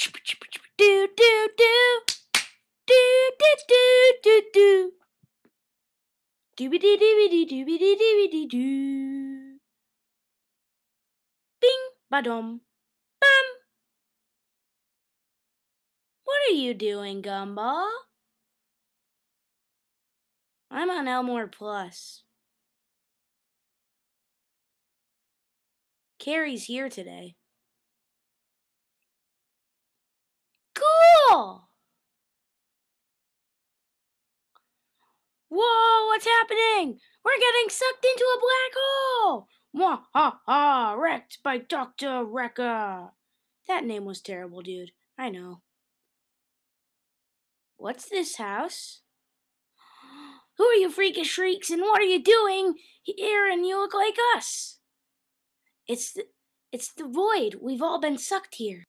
Do do do do do do do do. Doobie dee doobie dee doobie dee doobie dee doo. Bing badum bum. What are you doing, Gumball? I'm on Elmore Plus. Carrie's here today. Whoa, what's happening? We're getting sucked into a black hole! Mwah ha ha! Wrecked by Dr. Wrecker! That name was terrible, dude. I know. What's this house? Who are you freakish shrieks and what are you doing here and you look like us? It's the, it's the void. We've all been sucked here.